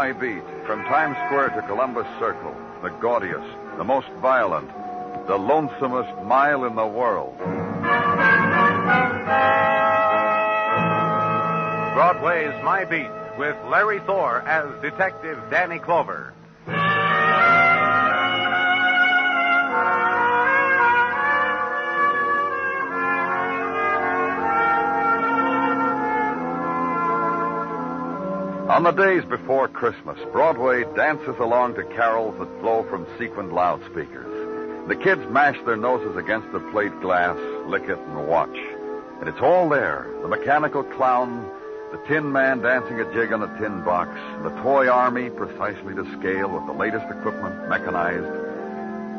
My Beat, from Times Square to Columbus Circle, the gaudiest, the most violent, the lonesomest mile in the world. Broadway's My Beat with Larry Thor as Detective Danny Clover. On the days before Christmas, Broadway dances along to carols that flow from sequined loudspeakers. The kids mash their noses against the plate glass, lick it, and watch. And it's all there the mechanical clown, the tin man dancing a jig on a tin box, the toy army precisely to scale with the latest equipment, mechanized.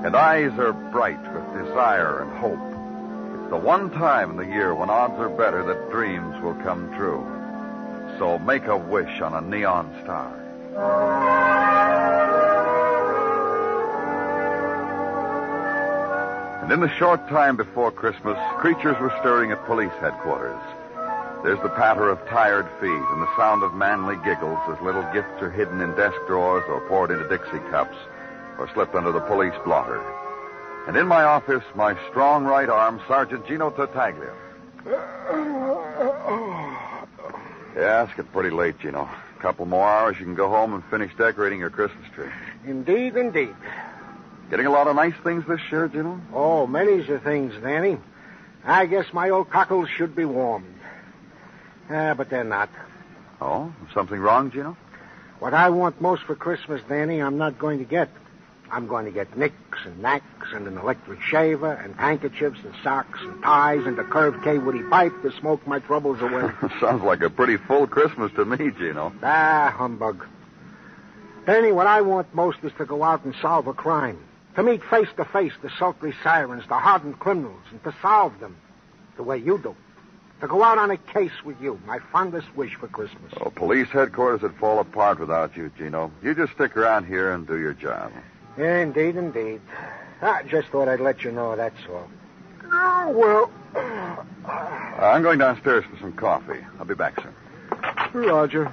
And eyes are bright with desire and hope. It's the one time in the year when odds are better that dreams will come true. So make a wish on a neon star. And in the short time before Christmas, creatures were stirring at police headquarters. There's the patter of tired feet and the sound of manly giggles as little gifts are hidden in desk drawers or poured into Dixie cups or slipped under the police blotter. And in my office, my strong right arm, Sergeant Gino Tartaglia. Yeah, it's getting pretty late, Gino. A couple more hours, you can go home and finish decorating your Christmas tree. Indeed, indeed. Getting a lot of nice things this year, Gino? Oh, many's the things, Danny. I guess my old cockles should be warmed. Ah, but they're not. Oh, something wrong, Gino? What I want most for Christmas, Danny, I'm not going to get. I'm going to get nicks and knacks and an electric shaver and handkerchiefs and socks and ties and a curved Kaywoodie pipe to smoke my troubles away. Sounds like a pretty full Christmas to me, Gino. ah, humbug. Danny, what I want most is to go out and solve a crime. To meet face to face the sultry sirens, the hardened criminals, and to solve them the way you do. To go out on a case with you, my fondest wish for Christmas. Oh, police headquarters would fall apart without you, Gino. You just stick around here and do your job. Yeah, indeed, indeed. I just thought I'd let you know, that's all. Oh, well. Uh, I'm going downstairs for some coffee. I'll be back soon. Roger.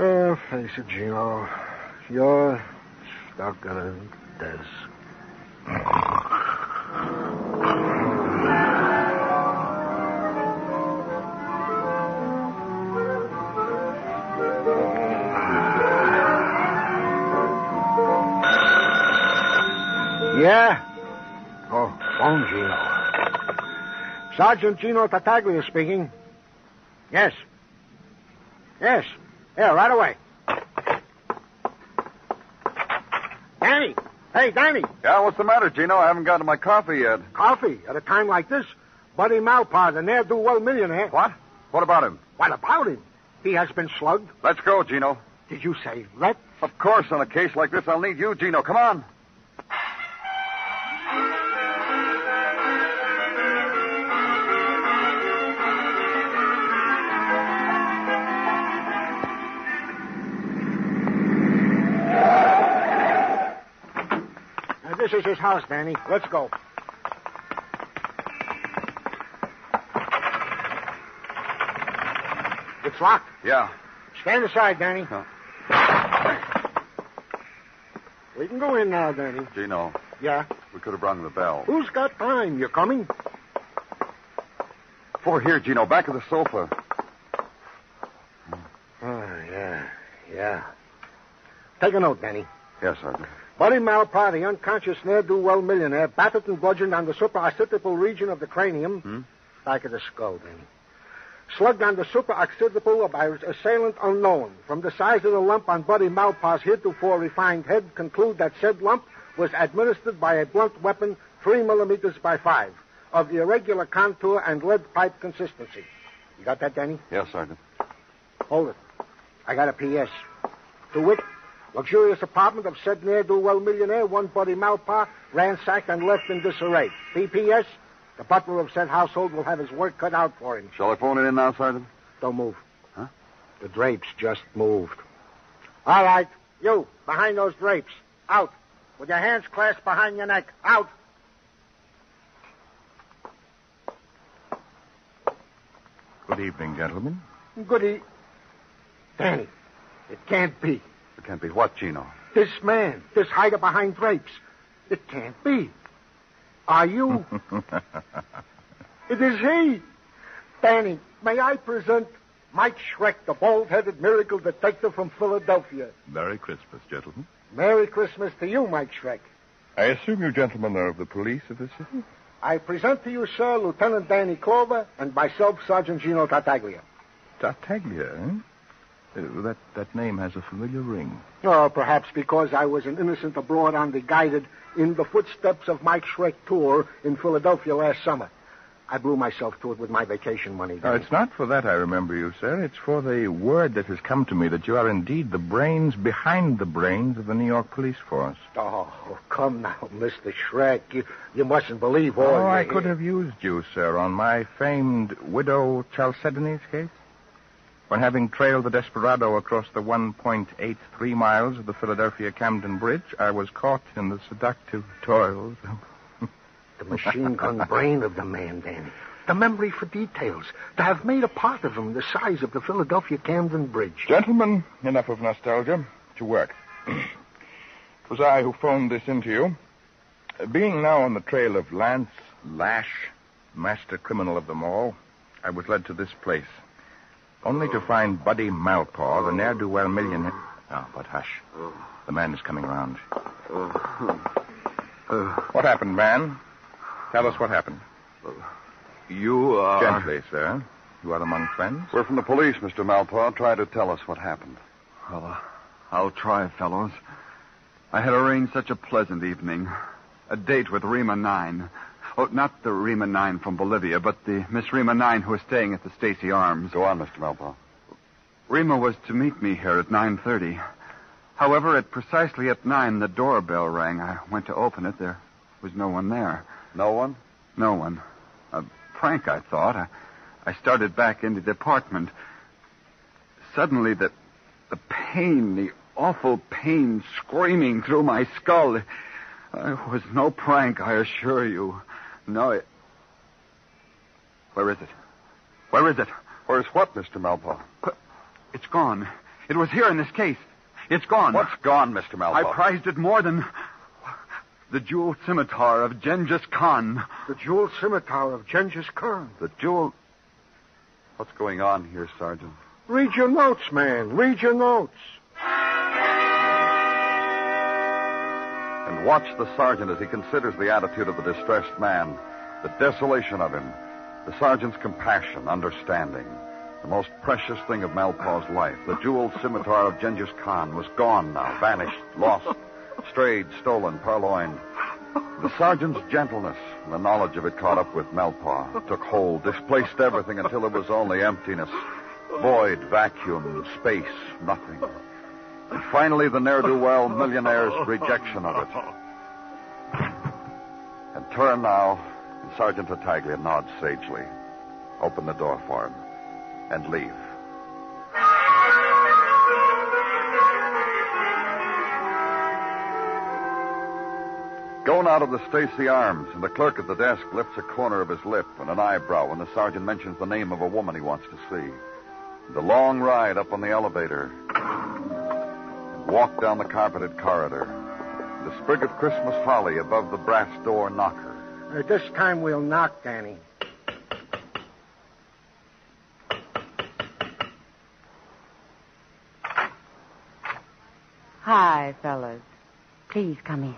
Oh, face it, Gino. You're stuck in a desk. Phone Gino. Sergeant Gino Tartaglia speaking. Yes. Yes. Yeah, right away. Danny. Hey, Danny. Yeah, what's the matter, Gino? I haven't gotten my coffee yet. Coffee at a time like this? Buddy Malpaugh, the ne'er-do-well millionaire. What? What about him? What about him? He has been slugged. Let's go, Gino. Did you say let? Of course, on a case like this, I'll need you, Gino. Come on. This is his house, Danny. Let's go. It's locked. Yeah. Stand aside, Danny. Huh. We can go in now, Danny. Gino, Yeah. we could have rung the bell. Who's got time? You coming? Over here, Gino, back of the sofa. Oh, yeah. Yeah. Take a note, Danny. Yes, Sergeant. Buddy Malpaugh, the unconscious ne'er-do-well millionaire, battered and bludgeoned on the supraoccipital region of the cranium, Hmm? back of the skull, Danny. Slugged on the supraoccipital by assailant unknown. From the size of the lump on Buddy Malpaugh's heretofore refined head, conclude that said lump was administered by a blunt weapon three millimeters by five, of the irregular contour and lead pipe consistency. You got that, Danny? Yes, Sergeant. Hold it. I got a P.S. To wit, luxurious apartment of said ne'er-do-well millionaire, one Buddy Malpaugh, ransacked and left in disarray. P.P.S. The butler of said household will have his work cut out for him. Shall I phone it in now, Sergeant? Don't move. Huh? The drapes just moved. All right. You, behind those drapes. Out. With your hands clasped behind your neck. Out. Good evening, gentlemen. Goody. Danny, it can't be. It can't be what, Gino? This man, this hider behind drapes. It can't be. Are you? it is he. Danny, may I present Mike Schreck, the bald-headed miracle detective from Philadelphia. Merry Christmas, gentlemen. Merry Christmas to you, Mike Schreck. I assume you gentlemen are of the police of the city? I present to you, sir, Lieutenant Danny Clover and myself, Sergeant Gino Tartaglia. Tartaglia, eh? Uh, that, that name has a familiar ring. Oh, perhaps because I was an innocent abroad on the guided In the Footsteps of Mike Schreck tour in Philadelphia last summer. I blew myself to it with my vacation money. No, it's not for that I remember you, sir. It's for the word that has come to me that you are indeed the brains behind the brains of the New York police force. Oh, come now, Mr. Schreck. You, you mustn't believe all Oh, I could have used you, sir, on my famed widow Chalcedony's case. When having trailed the desperado across the 1.83 miles of the Philadelphia Camden Bridge, I was caught in the seductive toils of The machine gun brain of the man, Danny. The memory for details. To have made a part of him the size of the Philadelphia Camden Bridge. Gentlemen, enough of nostalgia. To work. it was I who phoned this in to you. Being now on the trail of Lance Lash, master criminal of them all, I was led to this place. Only to find Buddy Malpaugh, the ne'er-do-well millionaire. Oh, but hush. The man is coming around. What happened, man? Tell us what happened. You are. Gently, sir. You are among friends? We're from the police, Mr. Malpaugh. Try to tell us what happened. Well, uh, I'll try, fellows. I had arranged such a pleasant evening. A date with Rima Nine. Oh, not the Rima Nine from Bolivia, but the Miss Rima Nine who is staying at the Stacy Arms. Go on, Mr. Malpaugh. Rima was to meet me here at 9.30. However, at precisely at 9, the doorbell rang. I went to open it. There was no one there. No one? No one. A prank, I thought. I, I started back into the apartment. Suddenly, the, the pain, the awful pain screaming through my skull. It was no prank, I assure you. No, it... Where is it? Where is it? Where's what, Mr. Malpaugh? It's gone. It was here in this case. It's gone. What's gone, Mr. Malpaugh? I prized it more than the jewel scimitar of Genghis Khan. The jeweled scimitar of Genghis Khan. The jewel. What's going on here, Sergeant? Read your notes, man. Read your notes. And watch the sergeant as he considers the attitude of the distressed man, the desolation of him, the sergeant's compassion, understanding. The most precious thing of Malpaugh's life, the jeweled scimitar of Genghis Khan, was gone now, vanished, lost, strayed, stolen, purloined. The sergeant's gentleness and the knowledge of it caught up with Malpaugh, took hold, displaced everything until there was only emptiness, void, vacuum, space, nothing. And finally, the ne'er-do-well millionaire's rejection of it. And turn now, and Sergeant Tartaglia nods sagely. Open the door for him, and leave. Going out of the Stacy Arms, and the clerk at the desk lifts a corner of his lip and an eyebrow when the sergeant mentions the name of a woman he wants to see. The long ride up on the elevator, and walk down the carpeted corridor. The sprig of Christmas holly above the brass door knocker. Uh, this time we'll knock, Danny. Hi, fellas. Please come in.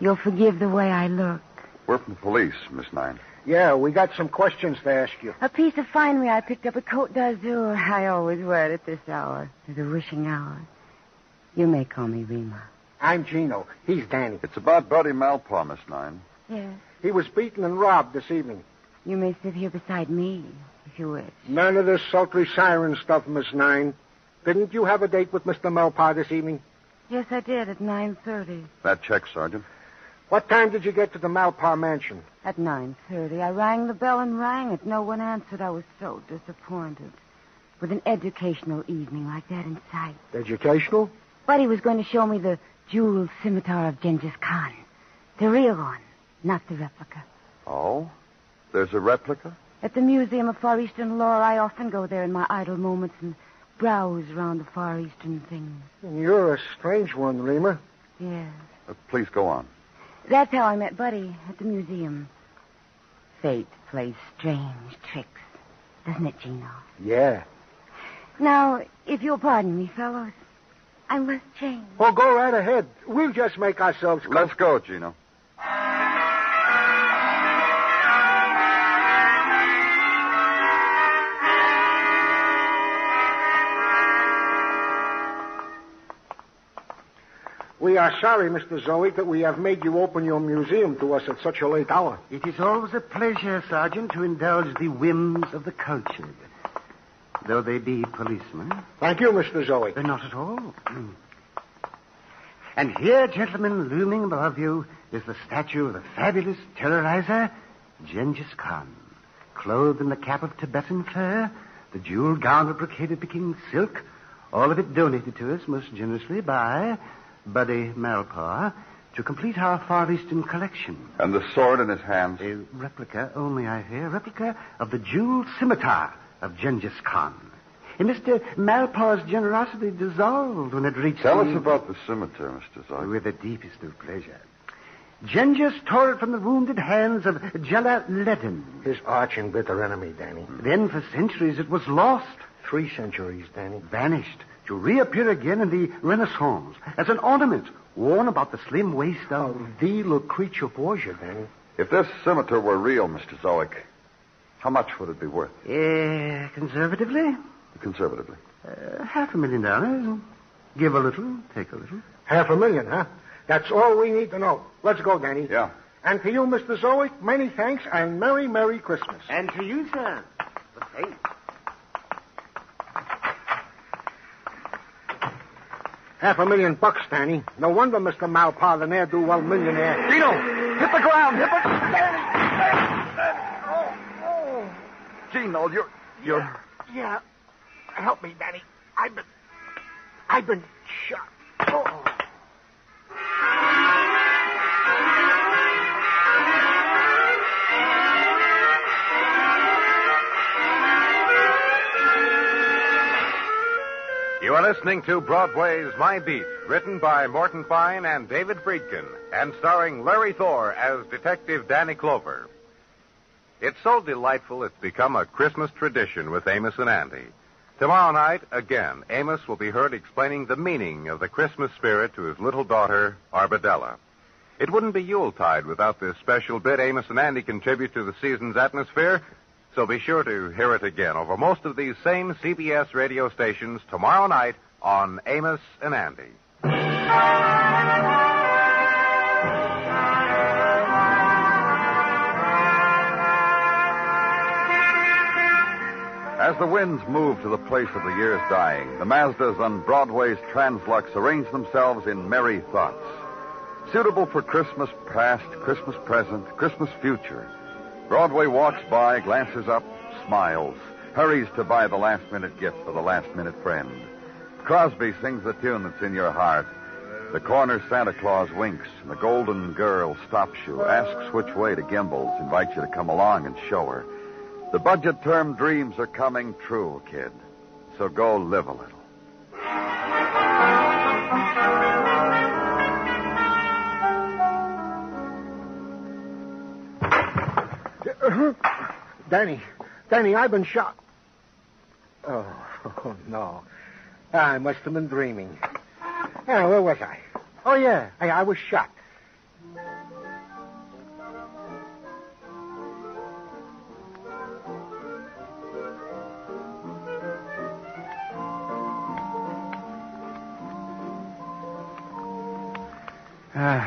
You'll forgive the way I look. We're from the police, Miss Nine. Yeah, we got some questions to ask you. A piece of finery I picked up at Cote d'Azur. I always wear it at this hour, the wishing hour. You may call me Rima. I'm Gino. He's Danny. It's about Buddy Malpaugh, Miss Nine. Yes. He was beaten and robbed this evening. You may sit here beside me, if you wish. None of this sultry siren stuff, Miss Nine. Didn't you have a date with Mr. Malpaugh this evening? Yes, I did at 9.30. That check, Sergeant. What time did you get to the Malpaugh mansion? At 9.30. I rang the bell and rang it. No one answered. I was so disappointed. With an educational evening like that in sight. Educational? Buddy was going to show me the jeweled scimitar of Genghis Khan. The real one, not the replica. Oh? There's a replica? At the Museum of Far Eastern Lore, I often go there in my idle moments and browse around the Far Eastern things. You're a strange one, Rima. Yes. Uh, please go on. That's how I met Buddy at the museum. Fate plays strange tricks, doesn't it, Gino? Yeah. Now, if you'll pardon me, fellows, I must change. Well, go right ahead. We'll just make ourselves Let's go, Gino. Are sorry, Mr. Zoe, that we have made you open your museum to us at such a late hour. It is always a pleasure, Sergeant, to indulge the whims of the cultured. Though they be policemen. Thank you, Mr. Zoe. Uh, not at all. And here, gentlemen, looming above you, is the statue of the fabulous terrorizer, Genghis Khan. Clothed in the cap of Tibetan fur, the jeweled gown of brocaded Peking silk, all of it donated to us most generously by Buddy Malpaugh to complete our Far Eastern collection. And the sword in his hands. A replica, only I hear, replica of the jeweled scimitar of Genghis Khan. And Mr. Malpaugh's generosity dissolved when it reached Tell the... us about the scimitar, Mr. Zoe. With the deepest of pleasure. Genghis tore it from the wounded hands of Jalaleddin. His arch and bitter enemy, Danny. Then, for centuries, it was lost, Three centuries, Danny. vanished, to reappear again in the Renaissance as an ornament worn about the slim waist of... Oh, the Lucretia Borgia, Danny. If this scimitar were real, Mr. Zoic, how much would it be worth, Eh, conservatively, conservatively? uh, half a million dollars. Give a little, take a little. Half a million, huh? That's all we need to know. Let's go, Danny. Yeah. And to you, Mr. Zoe, many thanks and Merry, Merry Christmas. And to you, sir. The same. Half a million bucks, Danny. No wonder Mr. Malpaugh, the ne'er-do-well millionaire. Gino, hit the ground, hit the... Oh, oh. Gino, you're... You're... Yeah. Help me, Danny. I've been. I've been shot. You are listening to Broadway's My Beat, written by Morton Fine and David Friedkin, and starring Larry Thor as Detective Danny Clover. It's so delightful it's become a Christmas tradition with Amos and Andy. Tomorrow night, again, Amos will be heard explaining the meaning of the Christmas spirit to his little daughter, Arbadella. It wouldn't be Yuletide without this special bit Amos and Andy contribute to the season's atmosphere, so be sure to hear it again over most of these same CBS radio stations tomorrow night on Amos and Andy. As the winds move to the place of the year's dying, the Mazdas on Broadway's Translux arrange themselves in merry thoughts. Suitable for Christmas past, Christmas present, Christmas future. Broadway walks by, glances up, smiles, hurries to buy the last minute gift for the last minute friend. Crosby sings the tune that's in your heart. The corner Santa Claus winks, and the golden girl stops you, asks which way to Gimbel's, invites you to come along and show her. The budget term dreams are coming true, kid. So go live a little. Danny, Danny, I've been shot. Oh, oh no. I must have been dreaming. Yeah, where was I? Oh, yeah, I, I was shot. Uh,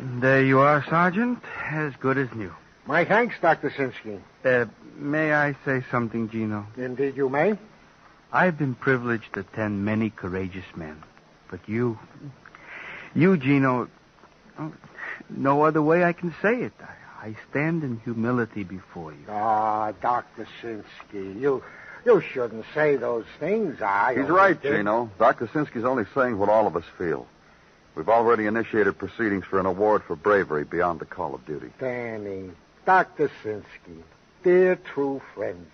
there you are, Sergeant. As good as new. My thanks, Dr. Sinsky. Uh, may I say something, Gino? Indeed, you may. I've been privileged to attend many courageous men. But you, you, Gino, oh, no other way I can say it. I, I stand in humility before you. Ah, Dr. Sinsky, you you shouldn't say those things. I He's right, Gino. Dr. Sinsky's only saying what all of us feel. We've already initiated proceedings for an award for bravery beyond the call of duty. Danny, Dr. Sinsky, dear true friends.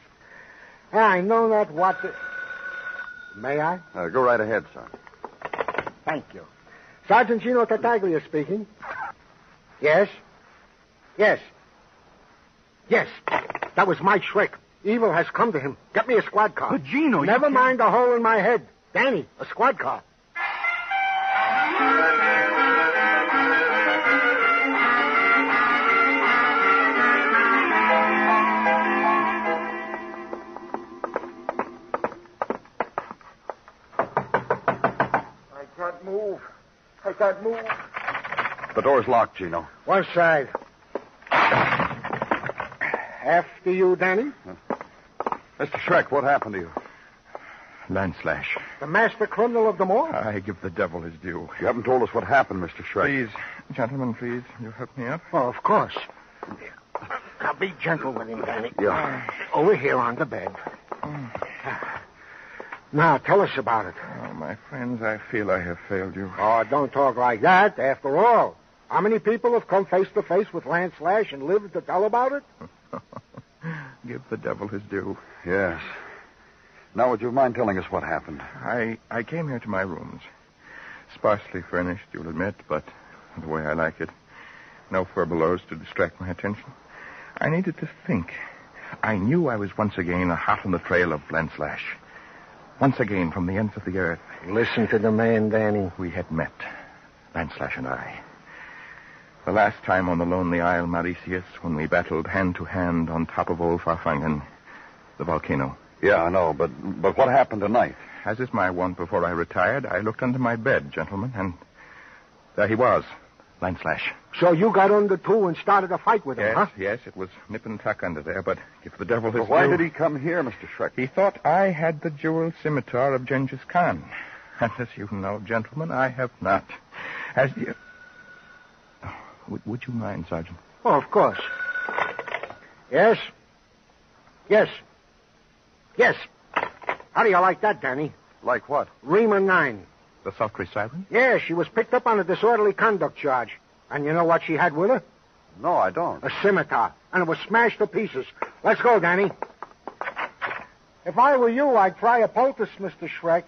I know not what to... May I? Uh, go right ahead, sir. Thank you. Sergeant Gino Tartaglia speaking. Yes? Yes. Yes. That was my Schreck. Evil has come to him. Get me a squad car. But, Gino, you Never can't- mind the hole in my head. Danny, a squad car. I can't move. The door's locked, Gino. One side. After you, Danny. Mr. Schreck, what happened to you? Lance Lash. The master criminal of them all. I give the devil his due. You haven't told us what happened, Mr. Schreck. Please, gentlemen, please, you help me up? Oh, of course. Now be gentle with him, Danny. Yeah. Over here on the bed. Mm. Now, tell us about it. Oh, my friends, I feel I have failed you. Oh, don't talk like that. After all, how many people have come face to face with Lance Lash and lived to tell about it? Give the devil his due. Yes. Now, would you mind telling us what happened? I, I came here to my rooms. Sparsely furnished, you'll admit, but the way I like it. No furbelows to distract my attention. I needed to think. I knew I was once again hot on the trail of Lance Lash. Once again from the ends of the earth. Listen to the man, Danny. We had met, Lance Lash and I. The last time on the lonely Isle Mauritius when we battled hand to hand on top of old Farfangen, the volcano. Yeah, I know, but but what happened tonight? As is my wont before I retired, I looked under my bed, gentlemen, and there he was, Lance Lash. So you got under too and started a fight with him, Yes, huh? yes, it was nip and tuck under there, but if the devil is But why did he come here, Mr. Schreck? He thought I had the jeweled scimitar of Genghis Khan. And as you know, gentlemen, I have not. As you... Oh, would, would you mind, Sergeant? Oh, of course. Yes? Yes. Yes. How do you like that, Danny? Like what? Rima 9. The sultry siren? Yeah, she was picked up on a disorderly conduct charge. And you know what she had with her? No, I don't. A scimitar. And it was smashed to pieces. Let's go, Danny. If I were you, I'd try a poultice, Mr. Schreck.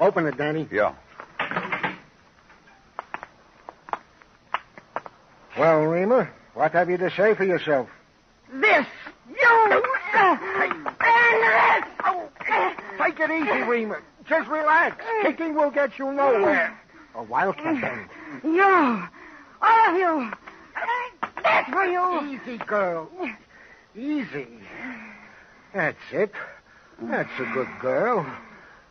Open it, Danny. Yeah. Well, what have you to say for yourself? This! You! And this. Take it easy, Rima. Just relax. Kicking will get you nowhere. A wildcat, Danny. You! All of you! That's for you! Easy, girl. Easy. That's it. That's a good girl.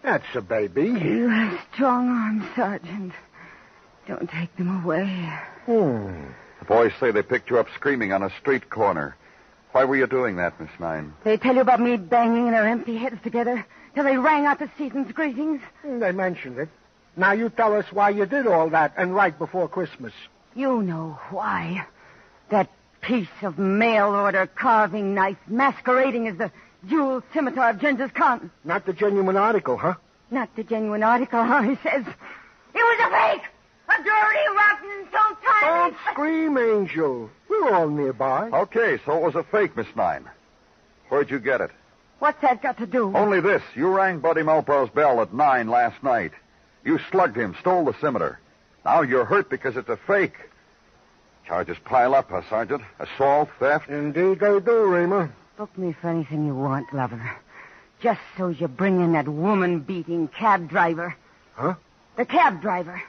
That's a baby. You have strong arms, Sergeant. Don't take them away. Hmm. The boys say they picked you up screaming on a street corner. Why were you doing that, Miss Nine? They tell you about me banging their empty heads together till they rang out the season's greetings. Mm, they mentioned it. Now you tell us why you did all that and right before Christmas. You know why. That piece of mail order carving knife masquerading as the jeweled scimitar of Genghis Khan. Not the genuine article, huh? Not the genuine article, huh? He says. It was a fake! A dirty, rotten, Don't scream, Angel. We're all nearby. Okay, so it was a fake, Miss Nine. Where'd you get it? What's that got to do? Only this. You rang Buddy Malpaugh's bell at nine last night. You slugged him, stole the scimitar. Now you're hurt because it's a fake. Charges pile up, huh, Sergeant? Assault, theft. Indeed they do, Rima. Book me for anything you want, lover. Just so you bring in that woman-beating cab driver. Huh? The cab driver.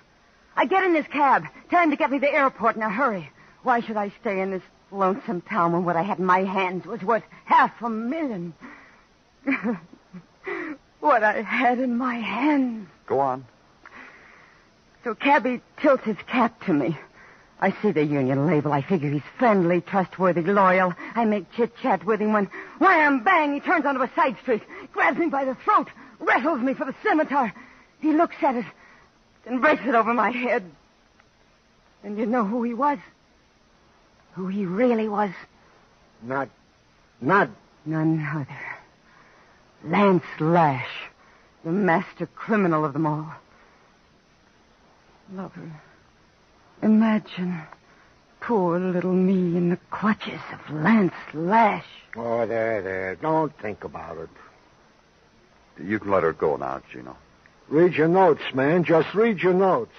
I get in this cab. Tell him to get me to the airport in a hurry. Why should I stay in this lonesome town when what I had in my hands was worth half a million? what I had in my hands. Go on. So Cabby tilts his cap to me. I see the union label. I figure he's friendly, trustworthy, loyal. I make chit-chat with him when, wham, bang, he turns onto a side street, grabs me by the throat, wrestles me for the scimitar. He looks at it, then breaks it over my head. And you know who he was? Who he really was? Not Not. None other. Lance Lash, the master criminal of them all. Lover, imagine poor little me in the clutches of Lance Lash. Oh, there, there. Don't think about it. You can let her go now, Gino. Read your notes, man. Just read your notes.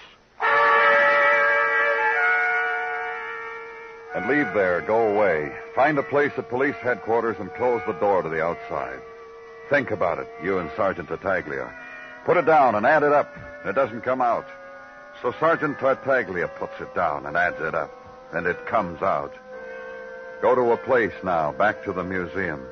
And leave there. Go away. Find a place at police headquarters and close the door to the outside. Think about it, you and Sergeant Tartaglia. Put it down and add it up. It doesn't come out. So Sergeant Tartaglia puts it down and adds it up. And it comes out. Go to a place now, back to the museum,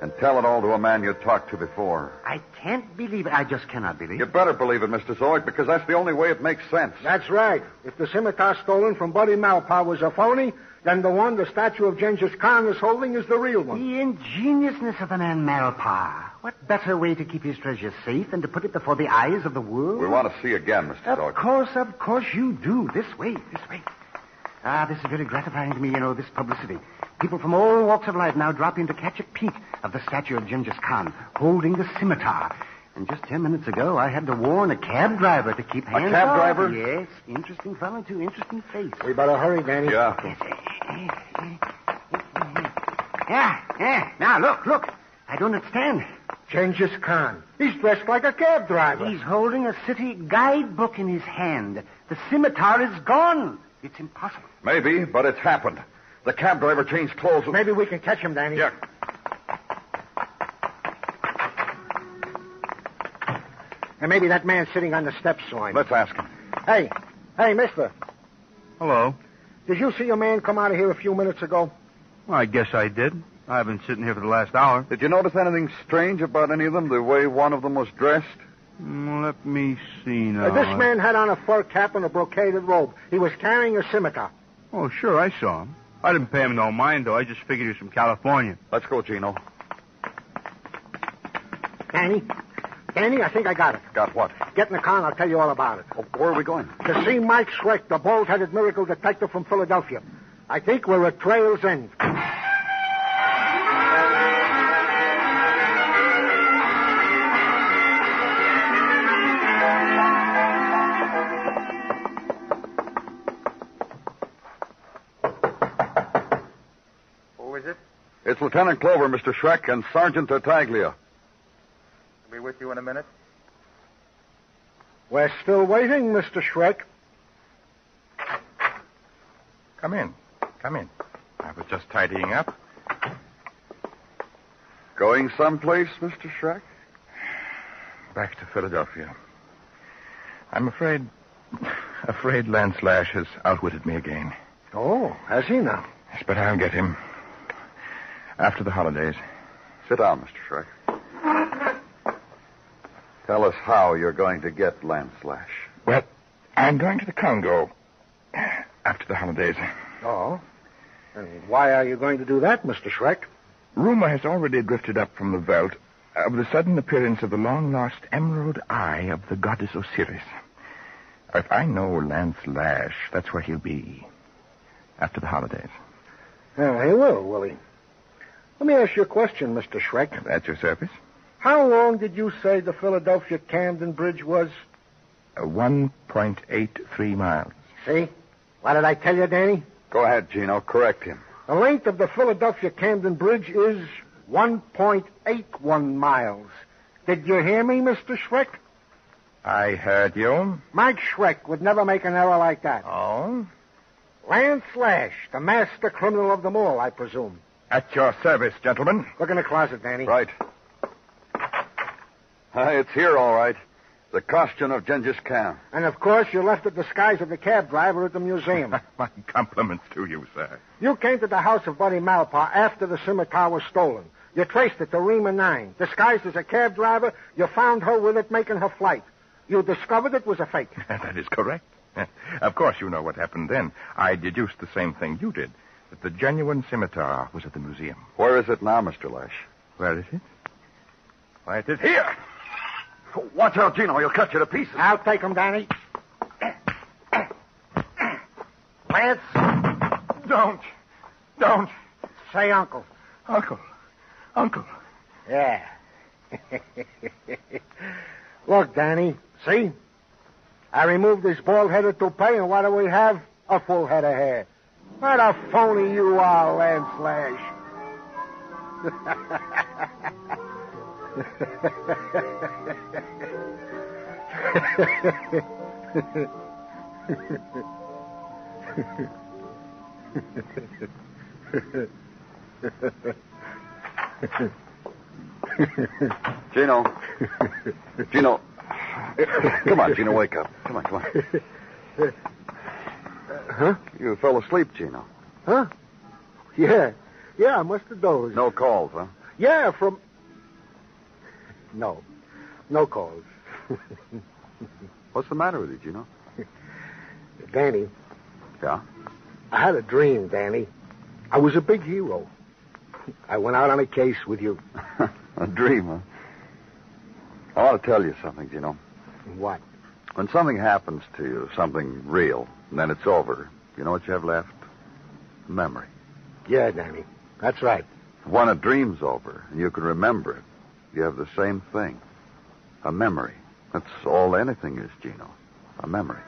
and tell it all to a man you talked to before. I can't believe it. I just cannot believe it. You it. better believe it, Mr. Zoid, because that's the only way it makes sense. That's right. If the scimitar stolen from Buddy Malpaugh was a phony, then the one the statue of Genghis Khan is holding is the real one. The ingeniousness of the man Malpaugh. What better way to keep his treasure safe than to put it before the eyes of the world? We want to see again, Mr. Of course, of course you do. This way, this way. Ah, this is very gratifying to me, you know, this publicity. People from all walks of life now drop in to catch a peek of the statue of Genghis Khan holding the scimitar. And just ten minutes ago, I had to warn a cab driver to keep hands A cab off. driver? Yes, interesting fellow, too. Interesting face. We better hurry, Danny. Yeah. Eh, eh, eh, yeah, yeah. Now, look, look. I don't understand. Genghis Khan. He's dressed like a cab driver. He's holding a city guidebook in his hand. The scimitar is gone. It's impossible. Maybe, but it's happened. The cab driver changed clothes. and- Maybe we can catch him, Danny. Yeah. And maybe that man sitting on the steps saw him. Let's ask him. Hey, hey, mister. Hello. Did you see a man come out of here a few minutes ago? Well, I guess I did. I've been sitting here for the last hour. Did you notice anything strange about any of them? The way one of them was dressed? Let me see now. Uh, this man had on a fur cap and a brocaded robe. He was carrying a scimitar. Oh, sure, I saw him. I didn't pay him no mind, though. I just figured he was from California. Let's go, Gino. Danny? Danny, I think I got it. Got what? Get in the car and I'll tell you all about it. Oh, where are we going? To see Mike Schreck, the bald-headed miracle detective from Philadelphia. I think we're at Trail's End. Lieutenant Clover, Mr. Schreck, and Sergeant Tartaglia. I'll be with you in a minute. We're still waiting, Mr. Schreck. Come in. Come in. I was just tidying up. Going someplace, Mr. Schreck? Back to Philadelphia. I'm afraid. Afraid Lance Lash has outwitted me again. Oh, has he now? Yes, but I'll get him. After the holidays. Sit down, Mr. Schreck. Tell us how you're going to get Lance Lash. Well, I'm going to the Congo. After the holidays. Oh. And why are you going to do that, Mr. Schreck? Rumor has already drifted up from the veldt of the sudden appearance of the long lost emerald eye of the goddess Osiris. If I know Lance Lash, that's where he'll be. After the holidays. Yeah, he will, will he? Let me ask you a question, Mr. Schreck. At your service. How long did you say the Philadelphia Camden Bridge was? Uh, 1.83 miles. See? What did I tell you, Danny? Go ahead, Gino. Correct him. The length of the Philadelphia Camden Bridge is 1.81 miles. Did you hear me, Mr. Schreck? I heard you. Mike Schreck would never make an error like that. Oh? Lance Lash, the master criminal of them all, I presume. At your service, gentlemen. Look in the closet, Danny. Right. Uh, it's here, all right. The costume of Genghis Khan. And of course, you left the disguise of the cab driver at the museum. My compliments to you, sir. you came to the house of Buddy Malpaugh after the scimitar was stolen. You traced it to Rima 9. Disguised as a cab driver, you found her with it making her flight. You discovered it was a fake. that is correct. Of course, you know what happened then. I deduced the same thing you did that the genuine scimitar was at the museum. Where is it now, Mr. Lash? Where is it? Why, it is here. Watch out, Gino. He'll cut you to pieces. I'll take him, Danny. Lance, Don't. Don't. say uncle. Uncle. Uncle. Yeah. Look, Danny, see? I removed this bald-headed toupee, and what do we have? A full head of hair. What a phony you are, Lance Lash. Gino. Gino. Come on, Gino, wake up. Come on, come on. Huh? You fell asleep, Gino. Huh? Yeah. Yeah, I must have dozed. No calls, huh? Yeah, from. No. No calls. What's the matter with you, Gino? Danny, Yeah? I had a dream, Danny. I was a big hero. I went out on a case with you. a dream, huh? I want to tell you something, Gino. What? When something happens to you, something real, and then it's over, you know what you have left? Memory. Yeah, Danny. That's right. When a dream's over and you can remember it, you have the same thing. A memory. That's all anything is, Gino. A memory.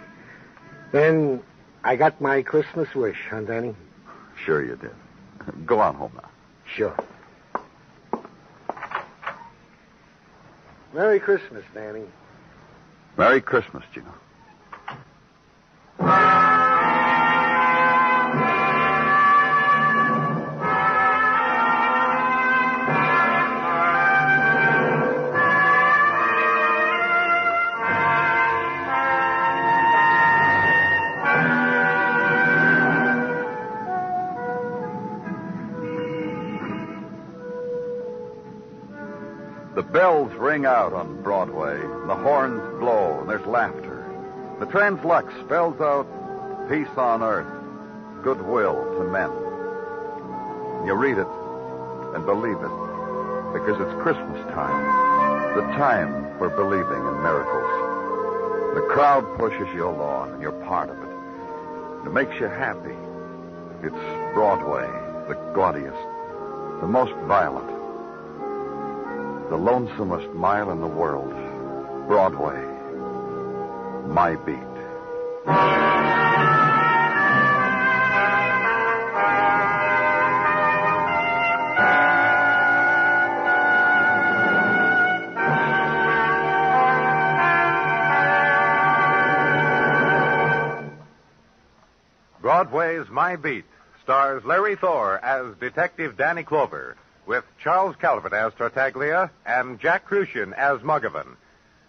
Then I got my Christmas wish, huh, Danny? Sure you did. Go on home now. Sure. Merry Christmas, Danny. Merry Christmas, Gino. The bells ring out on Broadway, the horns laughter. The translux spells out peace on earth, goodwill to men. You read it and believe it, because it's Christmas time, the time for believing in miracles. The crowd pushes you along, and you're part of it. It makes you happy. It's Broadway, the gaudiest, the most violent, the lonesomest mile in the world. Broadway. My beat. Broadway's My Beat stars Larry Thor as Detective Danny Clover, with Charles Calvert as Tartaglia and Jack Kruschen as Muggavan.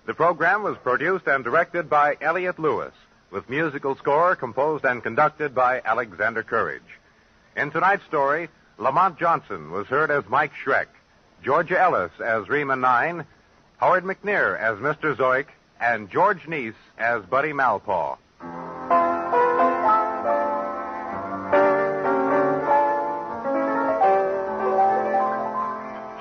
The program was produced and directed by Elliot Lewis, with musical score composed and conducted by Alexander Courage. In tonight's story, Lamont Johnson was heard as Mike Schreck, Georgia Ellis as Rima Nine, Howard McNear as Mr. Zoic, and George Neise as Buddy Malpaugh.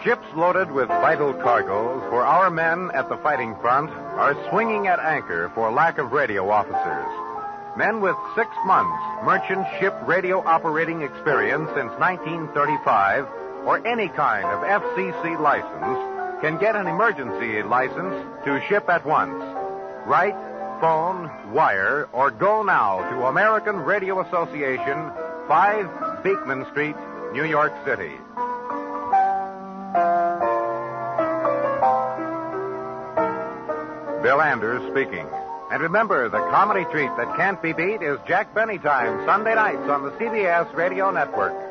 Ships loaded with vital cargoes for our men at the fighting front are swinging at anchor for lack of radio officers. Men with six months merchant ship radio operating experience since 1935 or any kind of FCC license can get an emergency license to ship at once. Write, phone, wire, or go now to American Radio Association, 5 Beekman Street, New York City. Bill Anders speaking. And remember, the comedy treat that can't be beat is Jack Benny Time, Sunday nights on the CBS Radio Network.